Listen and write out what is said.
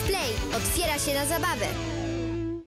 Play otwiera się na zabawę.